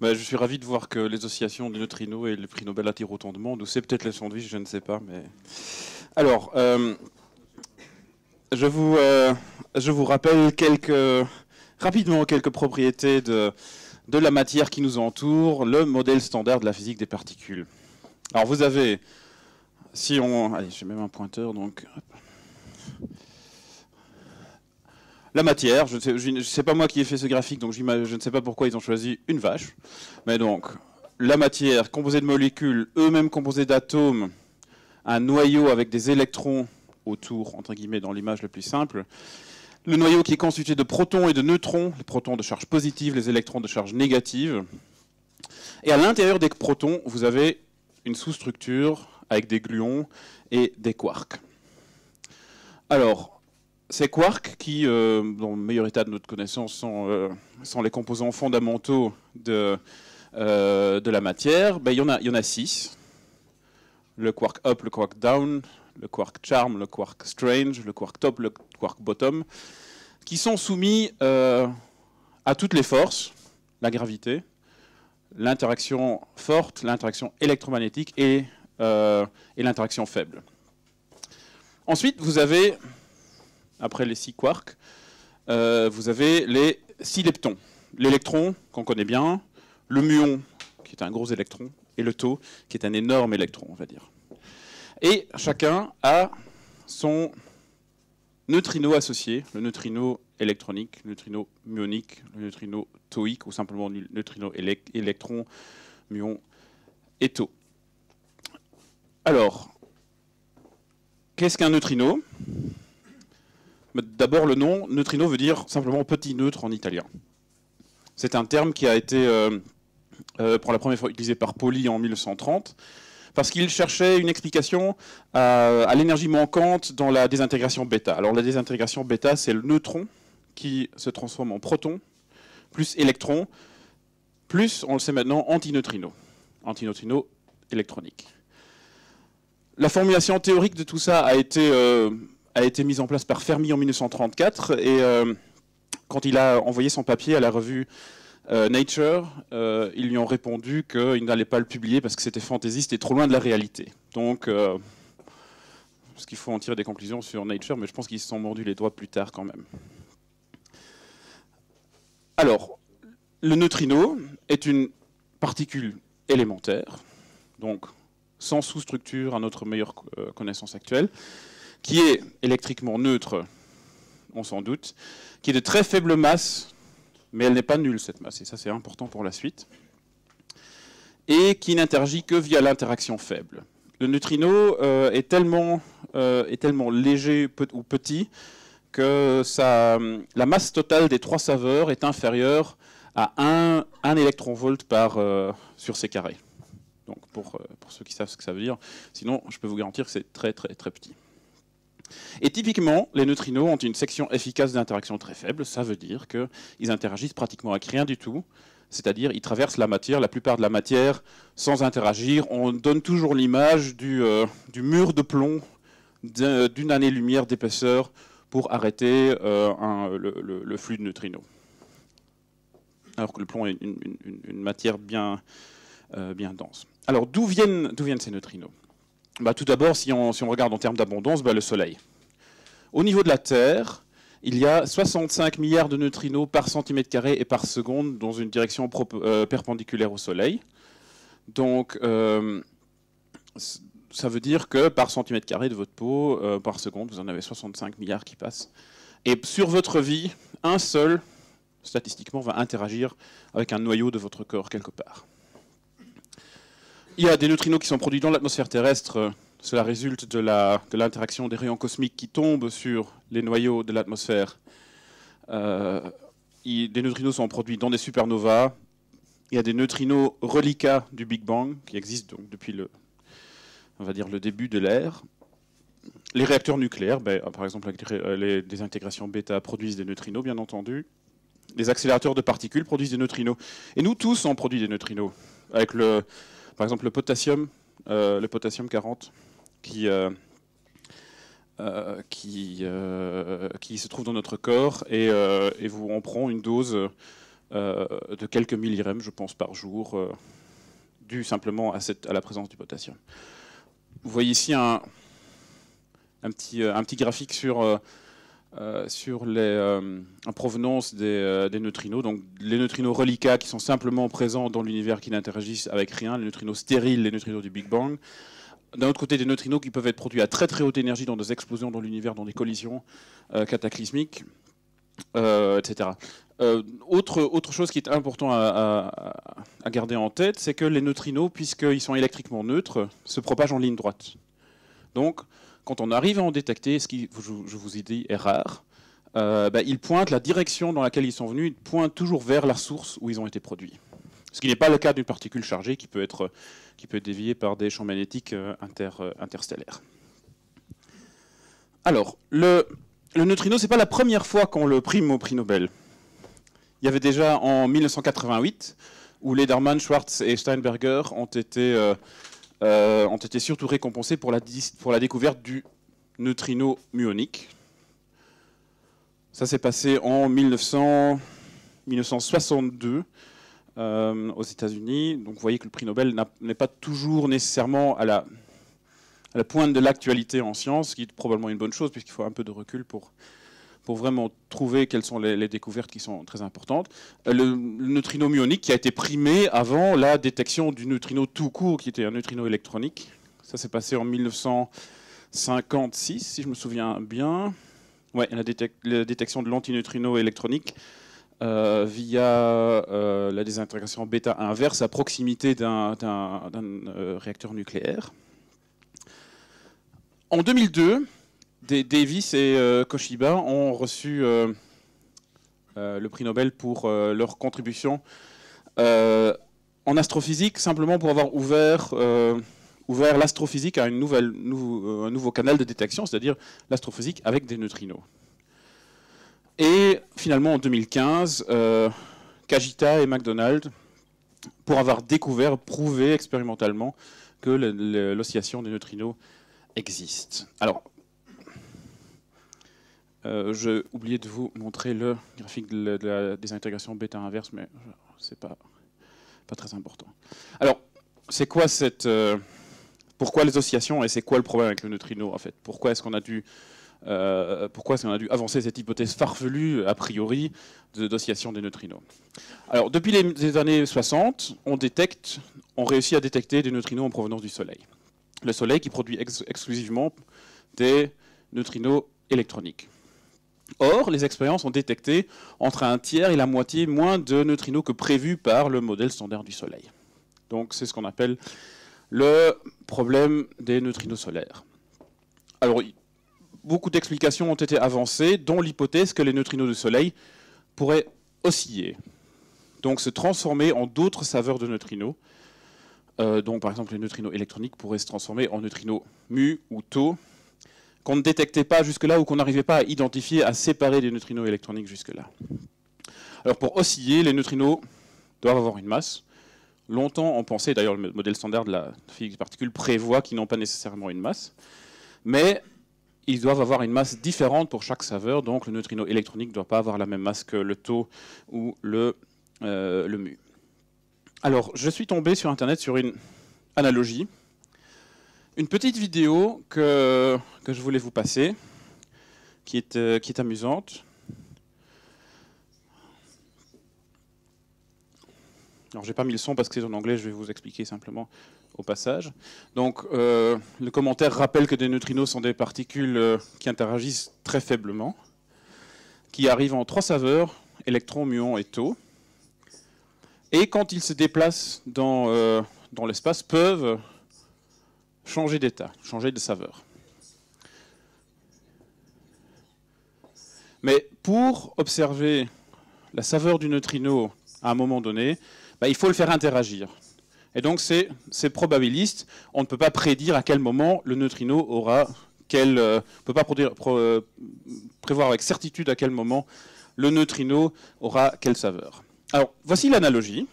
Bah, je suis ravi de voir que les oscillations des neutrinos et le prix Nobel attirent autant de monde, ou c'est peut-être les sandwichs, je ne sais pas. Mais... Alors, euh, je, vous, euh, je vous rappelle rapidement quelques propriétés de, de la matière qui nous entoure, le modèle standard de la physique des particules. Alors vous avez, si on... Allez, j'ai même un pointeur, donc... La matière, je ne sais, pas moi qui ai fait ce graphique, donc je ne sais pas pourquoi ils ont choisi une vache. Mais donc, la matière composée de molécules, eux-mêmes composées d'atomes, un noyau avec des électrons autour, entre guillemets, dans l'image la plus simple. Le noyau qui est constitué de protons et de neutrons, les protons de charge positive, les électrons de charge négative. Et à l'intérieur des protons, vous avez une sous-structure avec des gluons et des quarks. Alors, ces quarks, qui, euh, dans le meilleur état de notre connaissance, sont, euh, les composants fondamentaux de, euh, la matière, ben, il, y en a, il y en a six. Le quark up, le quark down, le quark charm, le quark strange, le quark top, le quark bottom, qui sont soumis à toutes les forces, la gravité, l'interaction forte, l'interaction électromagnétique et l'interaction faible. Ensuite, vous avez après les six quarks, euh, vous avez les six leptons. L'électron, qu'on connaît bien, le muon, qui est un gros électron, et le tau, qui est un énorme électron, on va dire. Et chacun a son neutrino associé, le neutrino électronique, le neutrino muonique, le neutrino tauique, ou simplement le neutrino électron, muon et tau. Alors, qu'est-ce qu'un neutrino? D'abord, le nom neutrino veut dire simplement petit neutre en italien. C'est un terme qui a été euh, euh, pour la première fois utilisé par Pauli en 1930 parce qu'il cherchait une explication à, l'énergie manquante dans la désintégration bêta. Alors la désintégration bêta, c'est le neutron qui se transforme en proton, plus électron, plus, on le sait maintenant, antineutrino. Antineutrino électronique. La formulation théorique de tout ça a été euh, a été mise en place par Fermi en 1934 et euh, quand il a envoyé son papier à la revue euh, Nature, euh, ils lui ont répondu qu'il n'allait pas le publier parce que c'était fantaisiste et trop loin de la réalité. Donc, parce qu'il faut en tirer des conclusions sur Nature, mais je pense qu'ils se sont mordus les doigts plus tard quand même. Alors, le neutrino est une particule élémentaire, donc sans sous-structure à notre meilleure connaissance actuelle, qui est électriquement neutre, on s'en doute, qui est de très faible masse, mais elle n'est pas nulle cette masse, et ça c'est important pour la suite, et qui n'interagit que via l'interaction faible. Le neutrino euh, est, tellement, euh, est tellement léger ou petit que la masse totale des trois saveurs est inférieure à 1, 1 électronvolt par, euh, sur ses carrés. Donc pour, pour ceux qui savent ce que ça veut dire, sinon je peux vous garantir que c'est très très très petit. Et typiquement, les neutrinos ont une section efficace d'interaction très faible. Ça veut dire qu'ils interagissent pratiquement avec rien du tout. C'est-à-dire, ils traversent la matière, la plupart de la matière, sans interagir. On donne toujours l'image du, euh, mur de plomb d'une année-lumière d'épaisseur pour arrêter euh, le, flux de neutrinos. Alors que le plomb est une, matière bien, euh, bien dense. Alors, d'où viennent, viennent ces neutrinos? Bah, tout d'abord, si on, regarde en termes d'abondance, bah, le Soleil. Au niveau de la Terre, il y a 65 milliards de neutrinos par centimètre carré et par seconde dans une direction euh, perpendiculaire au Soleil. Donc, euh, ça veut dire que par centimètre carré de votre peau, euh, par seconde, vous en avez 65 milliards qui passent. Et sur votre vie, un seul, statistiquement, va interagir avec un noyau de votre corps quelque part. Il y a des neutrinos qui sont produits dans l'atmosphère terrestre. Cela résulte de l'interaction des rayons cosmiques qui tombent sur les noyaux de l'atmosphère. Euh, des neutrinos sont produits dans des supernovas. Il y a des neutrinos reliquats du Big Bang qui existent donc depuis le, on va dire, le début de l'ère. Les réacteurs nucléaires, ben, par exemple, les désintégrations bêta produisent des neutrinos, bien entendu. Les accélérateurs de particules produisent des neutrinos. Et nous tous, on produit des neutrinos. Avec le, par exemple, le potassium, euh, le potassium 40, qui, euh, euh, qui, qui, se trouve dans notre corps, et, vous, on prend une dose de quelques millirèmes, je pense, par jour, dû simplement à, cette, à la présence du potassium. Vous voyez ici un, un, petit, un petit graphique sur euh, sur les, euh, en provenance euh, des, neutrinos. Donc les neutrinos reliquats qui sont simplement présents dans l'univers qui n'interagissent avec rien, les neutrinos stériles, les neutrinos du Big Bang. D'un autre côté, des neutrinos qui peuvent être produits à très très haute énergie dans des explosions dans l'univers, dans des collisions cataclysmiques, etc. autre, autre chose qui est important à, à garder en tête, c'est que les neutrinos, puisqu'ils sont électriquement neutres, se propagent en ligne droite. Donc, quand on arrive à en détecter, ce qui, je, vous ai dit, est rare, euh, bah, ils pointent la direction dans laquelle ils sont venus, ils pointent toujours vers la source où ils ont été produits. Ce qui n'est pas le cas d'une particule chargée qui peut être, qui peut être déviée par des champs magnétiques euh, euh, interstellaires. Alors, le, le neutrino, ce n'est pas la première fois qu'on le prime au prix Nobel. Il y avait déjà en 1988, où Lederman, Schwartz et Steinberger ont été ont été surtout récompensés pour la, pour la découverte du neutrino muonique. Ça s'est passé en 1962 euh, aux États-Unis. Donc vous voyez que le prix Nobel n'est pas toujours nécessairement à la, à la pointe de l'actualité en sciences, ce qui est probablement une bonne chose puisqu'il faut un peu de recul pour pour vraiment trouver quelles sont les, découvertes qui sont très importantes. Euh, le, neutrino muonique qui a été primé avant la détection du neutrino tout court, qui était un neutrino électronique. Ça s'est passé en 1956, si je me souviens bien. Ouais, la, détection de l'antineutrino électronique euh, via euh, la désintégration bêta inverse à proximité d'un réacteur nucléaire. En 2002, Davis et euh, Koshiba ont reçu euh, euh, le prix Nobel pour leur contribution en astrophysique, simplement pour avoir ouvert, l'astrophysique à un nouveau canal de détection, c'est-à-dire l'astrophysique avec des neutrinos. Et finalement, en 2015, Kajita et McDonald, pour avoir découvert, prouvé expérimentalement que l'oscillation des neutrinos existe. Alors, euh, J'ai oublié de vous montrer le graphique de la, désintégration bêta inverse, mais c'est pas, pas très important. Alors, c'est quoi cette. Euh, pourquoi les oscillations et c'est quoi le problème avec le neutrino en fait? Pourquoi est-ce qu'on a dû. Euh, est-ce a dû avancer cette hypothèse farfelue, a priori, d'oscillation des neutrinos? Alors, depuis les, années 60, on détecte, on réussit à détecter des neutrinos en provenance du Soleil. Le Soleil qui produit exclusivement des neutrinos électroniques. Or, les expériences ont détecté entre un tiers et la moitié moins de neutrinos que prévu par le modèle standard du Soleil. Donc c'est ce qu'on appelle le problème des neutrinos solaires. Alors, beaucoup d'explications ont été avancées, dont l'hypothèse que les neutrinos du Soleil pourraient osciller, donc se transformer en d'autres saveurs de neutrinos. Euh, donc, par exemple, les neutrinos électroniques pourraient se transformer en neutrinos mu ou tau, qu'on ne détectait pas jusque-là ou qu'on n'arrivait pas à identifier, à séparer les neutrinos électroniques jusque-là. Alors pour osciller, les neutrinos doivent avoir une masse. Longtemps on pensait, d'ailleurs le modèle standard de la physique des particules prévoit qu'ils n'ont pas nécessairement une masse, mais ils doivent avoir une masse différente pour chaque saveur, donc le neutrino électronique ne doit pas avoir la même masse que le tau ou le, euh, le mu. Alors je suis tombé sur Internet sur une analogie une petite vidéo que, je voulais vous passer, qui est, euh, qui est amusante. Alors j'ai pas mis le son parce que c'est en anglais, je vais vous expliquer simplement au passage. Donc euh, le commentaire rappelle que des neutrinos sont des particules euh, qui interagissent très faiblement, qui arrivent en trois saveurs, électrons, muons et taux. Et quand ils se déplacent dans l'espace, peuvent changer d'état, changer de saveur. Mais pour observer la saveur du neutrino à un moment donné, bah, il faut le faire interagir. Et donc c'est probabiliste. On ne peut pas prédire à quel moment le neutrino aura quel, euh, peut pas euh, prévoir avec certitude à quel moment le neutrino aura quelle saveur. Alors voici l'analogie.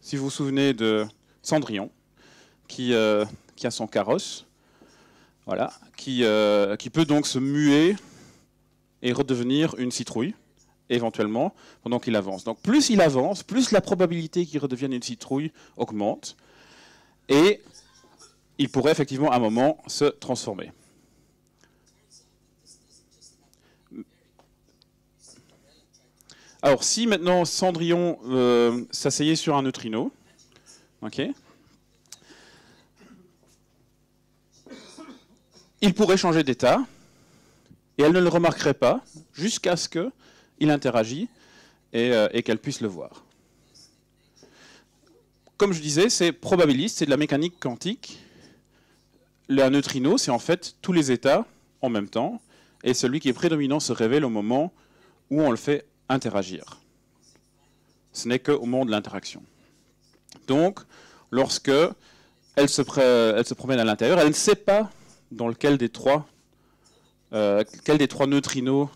Si vous vous souvenez de Cendrillon, qui euh, qui a son carrosse, voilà, qui, euh, qui peut donc se muer et redevenir une citrouille éventuellement, pendant qu'il avance. Donc plus il avance, plus la probabilité qu'il redevienne une citrouille augmente. Et il pourrait effectivement à un moment se transformer. Alors si maintenant Cendrillon euh, s'asseyait sur un neutrino, ok, il pourrait changer d'état et elle ne le remarquerait pas jusqu'à ce qu'il interagit euh, et, qu'elle puisse le voir. Comme je disais, c'est probabiliste, c'est de la mécanique quantique. Le neutrino, c'est en fait tous les états en même temps, et celui qui est prédominant se révèle au moment où on le fait interagir. Ce n'est qu'au moment de l'interaction. Donc, lorsque elle se promène à l'intérieur, elle ne sait pas dans lequel des trois, euh, quel des trois neutrinos,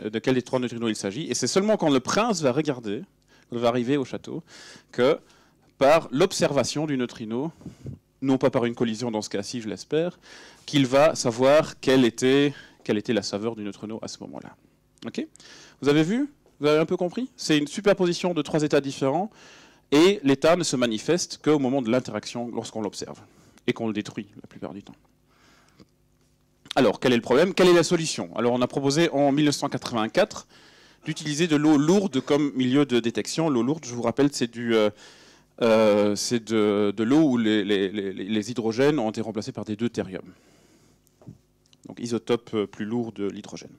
euh, de des trois neutrinos il s'agit. Et c'est seulement quand le prince va regarder, quand il va arriver au château, que par l'observation du neutrino, non pas par une collision dans ce cas-ci, je l'espère, qu'il va savoir quelle était, quelle était la saveur du neutrino à ce moment-là. Vous avez vu? Vous avez un peu compris? C'est une superposition de trois états différents, et l'état ne se manifeste qu'au moment de l'interaction lorsqu'on l'observe, et qu'on le détruit la plupart du temps. Alors, quel est le problème? Quelle est la solution? Alors, on a proposé en 1984 d'utiliser de l'eau lourde comme milieu de détection. L'eau lourde, je vous rappelle, c'est euh, euh, de, l'eau où les, hydrogènes ont été remplacés par des deutérium. Donc, isotope euh, plus lourd de l'hydrogène.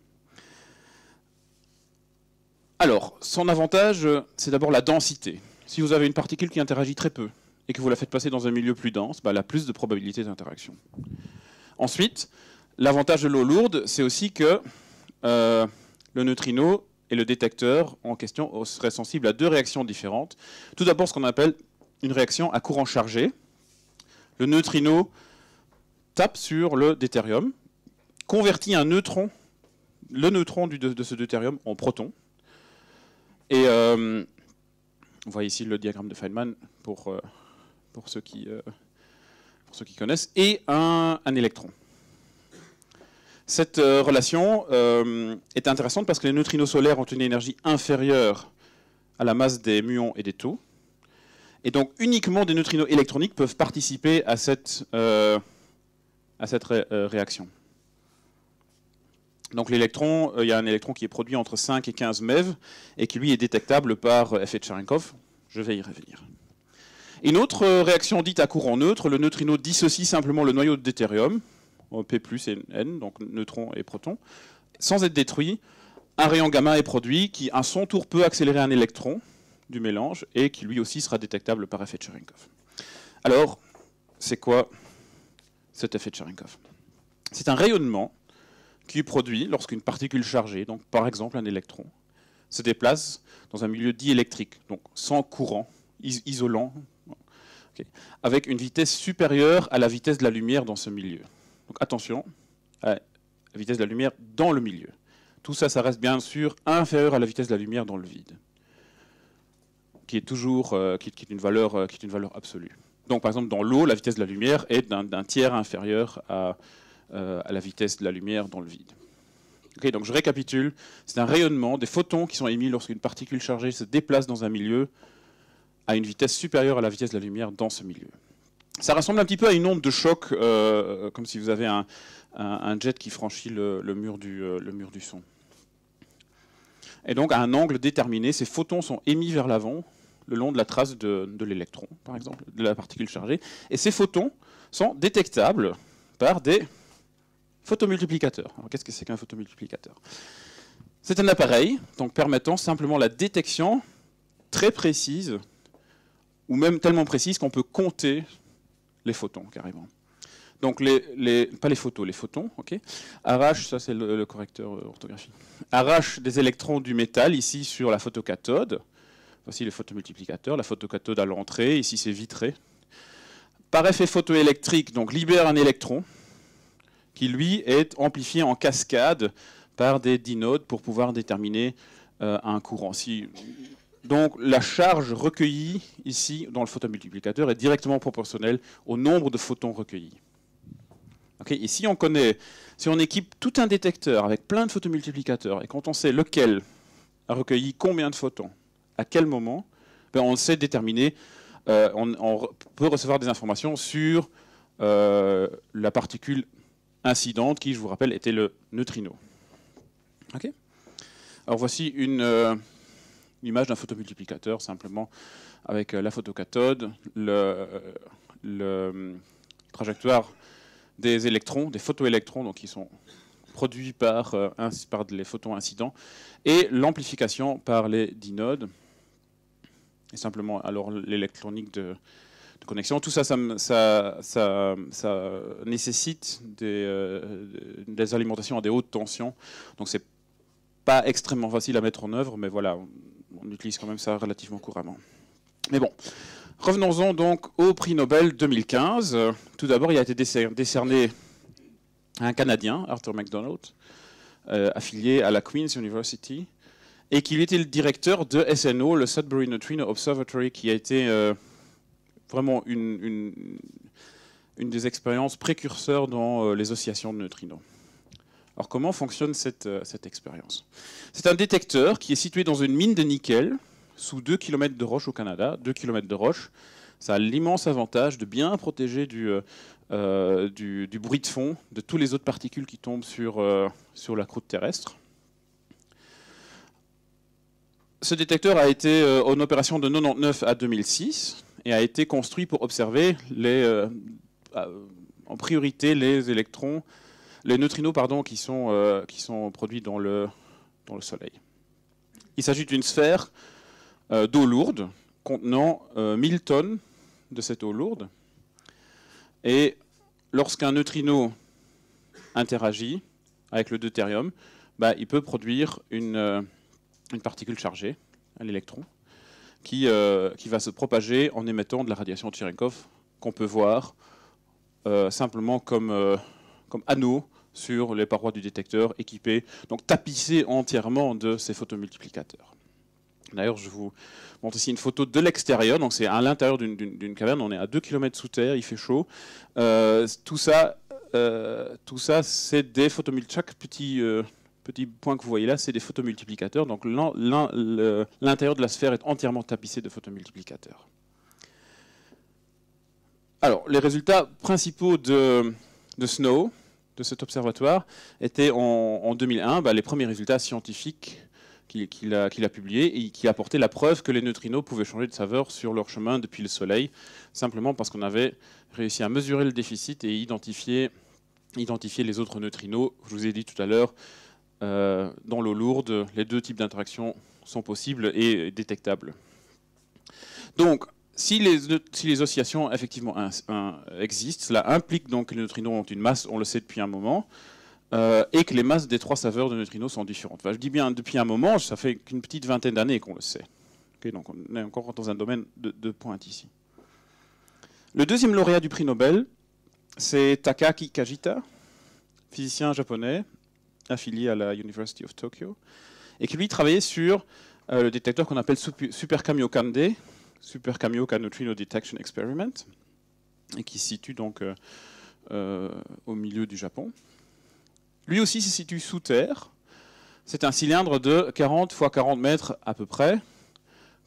Alors, son avantage, c'est d'abord la densité. Si vous avez une particule qui interagit très peu et que vous la faites passer dans un milieu plus dense, bah, elle a plus de probabilité d'interaction. Ensuite, L'avantage de l'eau lourde, c'est aussi que euh, le neutrino et le détecteur en question seraient sensibles à deux réactions différentes. Tout d'abord, ce qu'on appelle une réaction à courant chargé. Le neutrino tape sur le deutérium, convertit un neutron, le neutron de, ce deutérium en proton. Et euh, on voit ici le diagramme de Feynman pour, euh, ceux qui connaissent, et un électron. Cette euh, relation euh, est intéressante parce que les neutrinos solaires ont une énergie inférieure à la masse des muons et des taux. Et donc uniquement des neutrinos électroniques peuvent participer à cette, euh, réaction. Donc l'électron, il y a un électron qui est produit entre 5 et 15 MeV et qui lui est détectable par effet de Cherenkov. Je vais y revenir. Une autre réaction dite à courant neutre, le neutrino dissocie simplement le noyau de deutérium, P plus et N, donc neutrons et protons, sans être détruit, un rayon gamma est produit qui, à son tour, peut accélérer un électron du mélange et qui lui aussi sera détectable par effet de Cherenkov. Alors, c'est quoi cet effet de Cherenkov? C'est un rayonnement qui est produit lorsqu'une particule chargée, donc par exemple un électron, se déplace dans un milieu diélectrique, donc sans courant, isolant, avec une vitesse supérieure à la vitesse de la lumière dans ce milieu. Donc attention à la vitesse de la lumière dans le milieu. Tout ça, ça reste bien sûr inférieur à la vitesse de la lumière dans le vide, qui est toujours euh, qui, est une valeur, euh, qui est une valeur absolue. Donc par exemple, dans l'eau, la vitesse de la lumière est d'un tiers inférieure à, euh, à, la vitesse de la lumière dans le vide. donc je récapitule, c'est un rayonnement des photons qui sont émis lorsqu'une particule chargée se déplace dans un milieu à une vitesse supérieure à la vitesse de la lumière dans ce milieu. Ça ressemble un petit peu à une onde de choc, euh, comme si vous avez un, jet qui franchit le, mur du, euh, le, mur du, son. Et donc, à un angle déterminé, ces photons sont émis vers l'avant, le long de la trace de, l'électron, par exemple, de la particule chargée. Et ces photons sont détectables par des photomultiplicateurs. qu'est-ce que c'est qu'un photomultiplicateur? C'est un appareil donc, permettant simplement la détection très précise, ou même tellement précise qu'on peut compter les photons carrément. Donc, les, pas les photos, les photons, ok, arrachent, ça c'est le, correcteur euh, orthographie, arrachent des électrons du métal ici sur la photocathode. Voici le photomultiplicateur, la photocathode à l'entrée, ici c'est vitré. Par effet photoélectrique, donc libère un électron qui lui est amplifié en cascade par des dinodes pour pouvoir déterminer euh, un courant. Si donc la charge recueillie ici dans le photomultiplicateur est directement proportionnelle au nombre de photons recueillis. et si on connaît, si on équipe tout un détecteur avec plein de photomultiplicateurs, et quand on sait lequel a recueilli combien de photons, à quel moment, ben, on sait déterminer, euh, on, peut recevoir des informations sur euh, la particule incidente qui, je vous rappelle, était le neutrino. Alors voici une, euh, image d'un photomultiplicateur, simplement avec la photocathode, le, trajectoire des électrons, des photoélectrons, donc qui sont produits par, euh, par les photons incidents, et l'amplification par les dinodes, et simplement alors l'électronique de, connexion. Tout ça, ça, ça, ça, nécessite des, euh, des, alimentations à des hautes tensions, donc c'est pas extrêmement facile à mettre en œuvre, mais voilà, on utilise quand même ça relativement couramment. Mais bon, Revenons-en donc au prix Nobel 2015. Tout d'abord, il a été décerné à un Canadien, Arthur MacDonald, euh, affilié à la Queen's University, et qui était le directeur de SNO, le Sudbury Neutrino Observatory, qui a été euh, vraiment une, des expériences précurseurs dans euh, les oscillations de neutrinos. Alors comment fonctionne cette, cette expérience? C'est un détecteur qui est situé dans une mine de nickel, sous 2 km de roche au Canada, 2 km de roche. Ça a l'immense avantage de bien protéger euh, euh, du, bruit de fond, de toutes les autres particules qui tombent sur, euh, la croûte terrestre. Ce détecteur a été en opération de 99 à 2006 et a été construit pour observer en priorité les électrons, les neutrinos pardon, qui, sont, qui sont produits dans le, dans le Soleil. Il s'agit d'une sphère euh, d'eau lourde contenant 1000 euh, tonnes de cette eau lourde. Et lorsqu'un neutrino interagit avec le deutérium, bah, il peut produire une, euh, particule chargée, un électron, qui, qui, va se propager en émettant de la radiation de Cherenkov qu'on peut voir simplement comme, comme anneau sur les parois du détecteur équipés, donc tapissés entièrement de ces photomultiplicateurs. D'ailleurs, je vous montre ici une photo de l'extérieur. Donc, c'est à l'intérieur d'une caverne. On est à 2 km sous terre. Il fait chaud. Euh, tout ça, euh, tout ça, c'est des photomultiplicateurs. Chaque petit, euh, point que vous voyez là, c'est des photomultiplicateurs. Donc, l'intérieur de la sphère est entièrement tapissé de photomultiplicateurs. Alors, les résultats principaux de SNOW, de cet observatoire, étaient en, 2001 bah, les premiers résultats scientifiques qu'il a, a, publié et qui apportait la preuve que les neutrinos pouvaient changer de saveur sur leur chemin depuis le Soleil, simplement parce qu'on avait réussi à mesurer le déficit et identifier, identifier les autres neutrinos. Je vous ai dit tout à l'heure, euh, dans l'eau lourde, les deux types d'interactions sont possibles et détectables. Donc, si les, oscillations effectivement existent, cela implique donc que les neutrinos ont une masse, on le sait depuis un moment, euh, et que les masses des trois saveurs de neutrinos sont différentes. je dis bien depuis un moment, ça fait qu'une petite vingtaine d'années qu'on le sait. donc on est encore dans un domaine de, pointe ici. Le deuxième lauréat du prix Nobel, c'est Takaki Kajita, physicien japonais affilié à la University of Tokyo, et qui lui travaillait sur euh, le détecteur qu'on appelle Super Kamiokande, Super Kamioka Neutrino Detection Experiment, qui se situe donc euh, au milieu du Japon. Lui aussi se situe sous terre. C'est un cylindre de 40 x 40 mètres à peu près,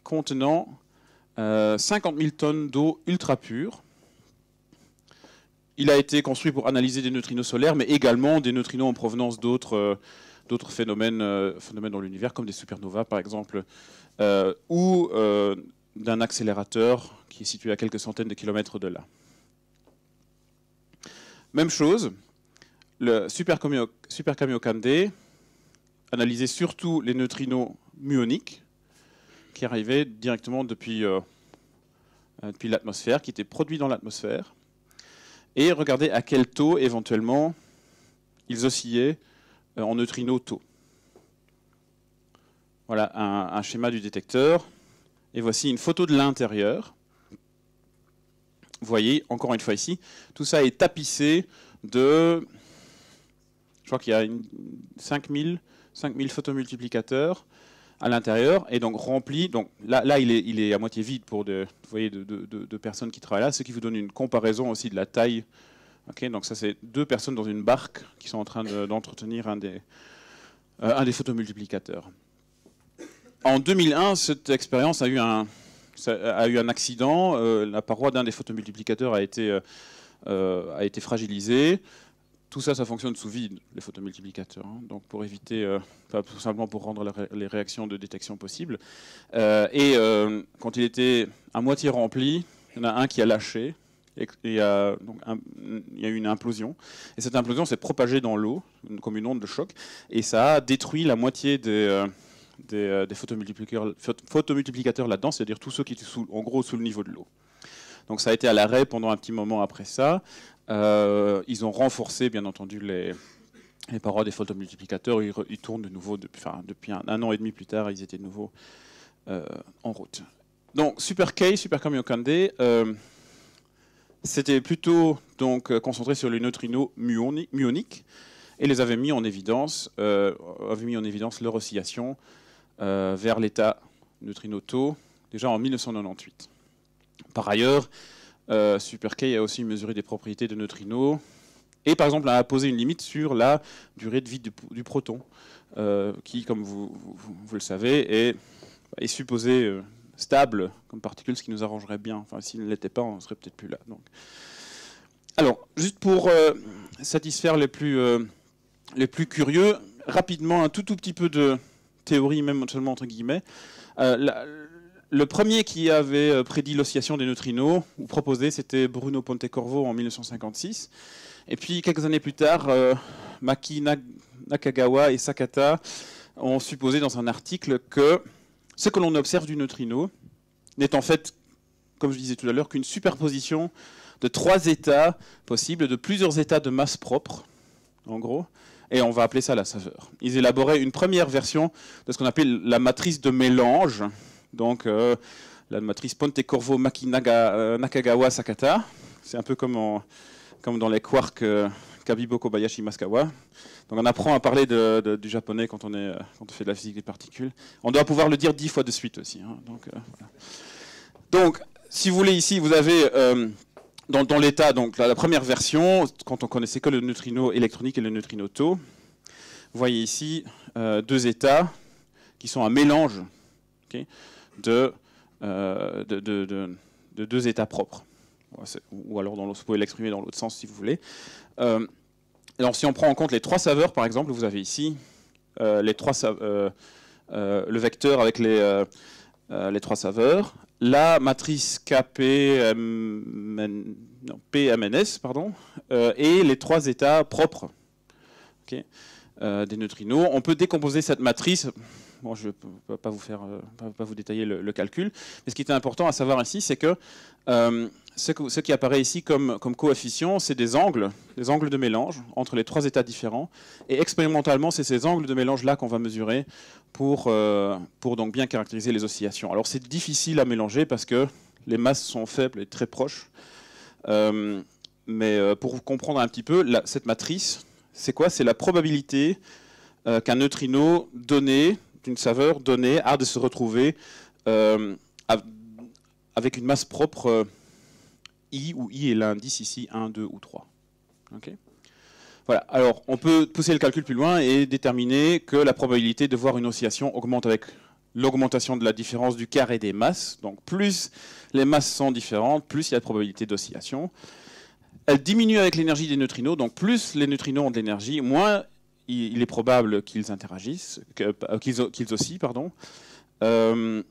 contenant 50 euh, 000 tonnes d'eau ultra pure. Il a été construit pour analyser des neutrinos solaires, mais également des neutrinos en provenance d'autres euh, phénomènes, euh, phénomènes, dans l'univers, comme des supernovas par exemple, ou d'un accélérateur qui est situé à quelques centaines de kilomètres de là. Même chose, le Super, Super analysait surtout les neutrinos muoniques qui arrivaient directement depuis, euh, euh, l'atmosphère, qui étaient produits dans l'atmosphère, et regardait à quel taux éventuellement ils oscillaient euh, en neutrinos taux. Voilà un, schéma du détecteur. Et voici une photo de l'intérieur. Vous voyez, encore une fois ici, tout ça est tapissé de je crois qu'il y a 5000, 5000 photomultiplicateurs à l'intérieur et donc rempli. Donc là, là il, est, à moitié vide pour de, voyez, de, personnes qui travaillent là, ce qui vous donne une comparaison aussi de la taille. donc ça, c'est deux personnes dans une barque qui sont en train d'entretenir un, euh, un des photomultiplicateurs. En 2001, cette expérience a eu un, accident. la paroi d'un des photomultiplicateurs a été, a été fragilisée. Tout ça, ça fonctionne sous vide, les photomultiplicateurs. Hein. donc pour éviter, euh, tout simplement pour rendre les réactions de détection possibles. Euh, et euh, quand il était à moitié rempli, il y en a un qui a lâché. Et, il y a eu une implosion. Et cette implosion s'est propagée dans l'eau, comme une onde de choc. Et ça a détruit la moitié des, des, photomultiplicateurs, là-dedans, c'est-à-dire tous ceux qui étaient en gros sous le niveau de l'eau. Donc ça a été à l'arrêt pendant un petit moment après ça. Euh, ils ont renforcé, bien entendu, les, parois des photomultiplicateurs. Ils, tournent de nouveau depuis, un, an et demi plus tard. Ils étaient de nouveau euh, en route. Donc, Super K, Super Kamiokande, euh, c'était plutôt donc concentré sur les neutrinos muoniques et les avait mis en évidence, avait mis en évidence leur oscillation vers l'état neutrino taux déjà en 1998. Par ailleurs, euh, Super K a aussi mesuré des propriétés de neutrinos et par exemple a posé une limite sur la durée de vie du, proton, euh, qui, comme vous, le savez, est, est supposé euh, stable comme particule, ce qui nous arrangerait bien. Enfin, s'il ne l'était pas, on serait peut-être plus là. Donc. Alors, juste pour satisfaire les plus, les plus curieux, rapidement, un tout, tout petit peu de théorie, même seulement entre guillemets. La, le premier qui avait euh, prédit l'oscillation des neutrinos, ou proposé, c'était Bruno Pontecorvo en 1956. Et puis, quelques années plus tard, euh, Maki Nakagawa et Sakata ont supposé dans un article que ce que l'on observe du neutrino n'est en fait, comme je disais tout à l'heure, qu'une superposition de trois états possibles, de plusieurs états de masse propre, en gros, et on va appeler ça la saveur. Ils élaboraient une première version de ce qu'on appelle la matrice de mélange, donc euh, la matrice Ponte-Corvo euh, Nakagawa Sakata. C'est un peu comme, comme dans les quarks euh, Kabibo Kobayashi Maskawa. Donc on apprend à parler du japonais quand on, est, quand on fait de la physique des particules. On doit pouvoir le dire dix fois de suite aussi. Hein. Donc, donc, si vous voulez, ici, vous avez dans, l'état, donc la, première version, quand on connaissait que le neutrino électronique et le neutrino tau, vous voyez ici deux états qui sont un mélange euh, de, de, deux états propres. Ou alors, dans vous pouvez l'exprimer dans l'autre sens si vous voulez. Euh, alors, si on prend en compte les trois saveurs, par exemple, vous avez ici euh, les trois le vecteur avec les, les trois saveurs, la matrice PMNS, pardon, et les trois états propres des neutrinos. On peut décomposer cette matrice je ne peux pas vous, euh, pas vous détailler le, calcul. Mais ce qui est important à savoir ici, c'est que, euh, ce qui apparaît ici comme, coefficient, c'est des angles, des angles de mélange entre les trois états différents. Et expérimentalement, c'est ces angles de mélange-là qu'on va mesurer pour, euh, donc bien caractériser les oscillations. Alors c'est difficile à mélanger parce que les masses sont faibles et très proches. mais pour comprendre un petit peu, cette matrice, c'est quoi? C'est la probabilité qu'un neutrino donné une saveur donnée a de se retrouver euh, avec une masse propre euh, I, où I est l'indice ici 1, 2 ou 3. voilà. Alors, on peut pousser le calcul plus loin et déterminer que la probabilité de voir une oscillation augmente avec l'augmentation de la différence du carré des masses. Donc, plus les masses sont différentes, plus il y a de probabilité d'oscillation. Elle diminue avec l'énergie des neutrinos, donc plus les neutrinos ont de l'énergie, moins il, est probable qu'ils interagissent, euh, qu'ils oscillent, pardon. Euh,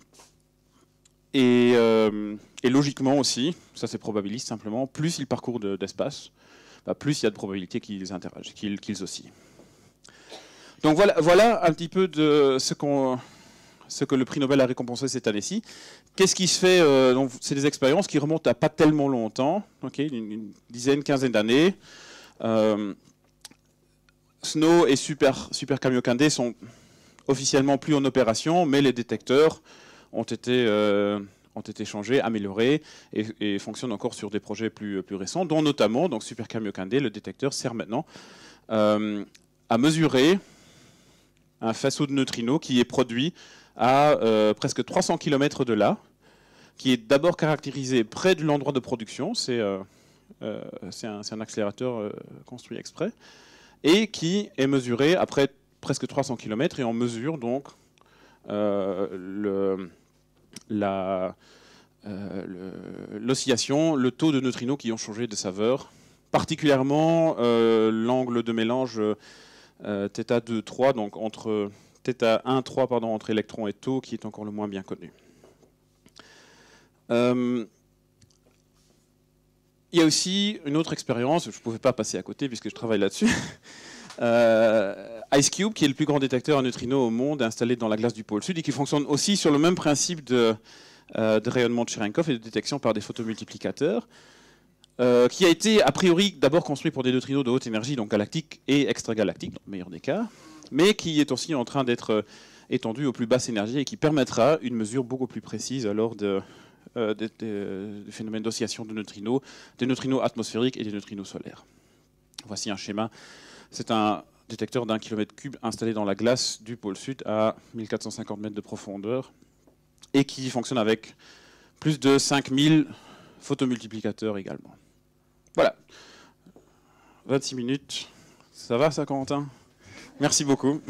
euh, et, logiquement aussi, ça c'est probabiliste simplement, plus ils parcourent d'espace, bah, plus il y a de probabilité qu'ils interagissent, qu'ils oscillent. Donc voilà, un petit peu de ce, que le prix Nobel a récompensé cette année-ci. Qu'est-ce qui se fait C'est des expériences qui remontent à pas tellement longtemps, une, dizaine, quinzaine d'années. Snow et Super, Super sont officiellement plus en opération, mais les détecteurs ont été, euh, ont été changés, améliorés et, fonctionnent encore sur des projets plus, plus récents, dont notamment donc Super Kamiokande, le détecteur sert maintenant euh, à mesurer un faisceau de neutrinos qui est produit à euh, presque 300 km de là, qui est d'abord caractérisé près de l'endroit de production, c'est un, un, accélérateur construit exprès, et qui est mesuré après presque 300 km et on mesure donc le, l'oscillation, le, taux de neutrinos qui ont changé de saveur, particulièrement l'angle de mélange θ 2, 3, donc entre θ 1, 3 pardon, entre électrons et taux, qui est encore le moins bien connu. Euh, il y a aussi une autre expérience, je ne pouvais pas passer à côté puisque je travaille là-dessus. Euh, IceCube, qui est le plus grand détecteur à neutrinos au monde, installé dans la glace du pôle sud et qui fonctionne aussi sur le même principe de, euh, rayonnement de Cherenkov et de détection par des photomultiplicateurs, qui a été a priori d'abord construit pour des neutrinos de haute énergie, donc galactiques et extragalactiques, dans le meilleur des cas, mais qui est aussi en train d'être étendu aux plus basses énergies et qui permettra une mesure beaucoup plus précise alors de, euh, des, phénomènes d'oscillation de neutrinos, des neutrinos atmosphériques et des neutrinos solaires. Voici un schéma. C'est un détecteur d'un kilomètre cube installé dans la glace du pôle sud à 1450 mètres de profondeur et qui fonctionne avec plus de 5000 photomultiplicateurs également. Voilà. 26 minutes. Ça va ça, Corentin? Merci beaucoup.